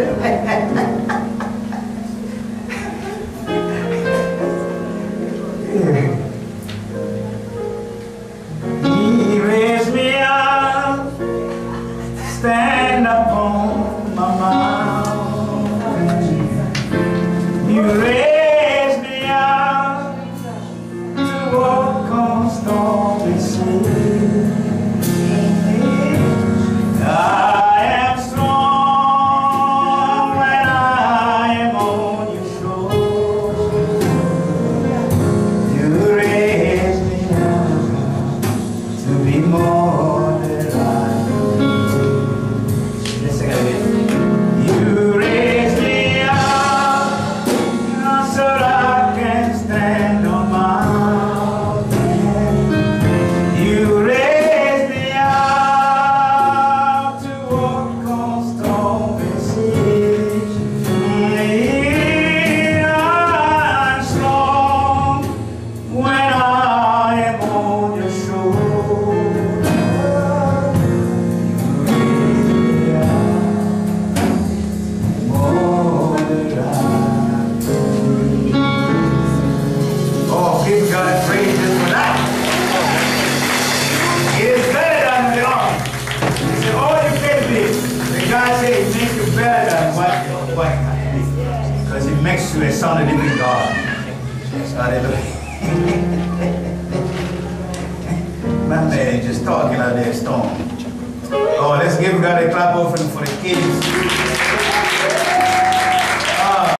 He raised me up, stand upon my mountain. You raised give God praises for that. It is better than the arm. He said, all you can be. The God said it makes you better than what be. Because it makes you a son of the living God. Hallelujah. My man just talking out there storm. Oh, let's give God a clap offering for the kids.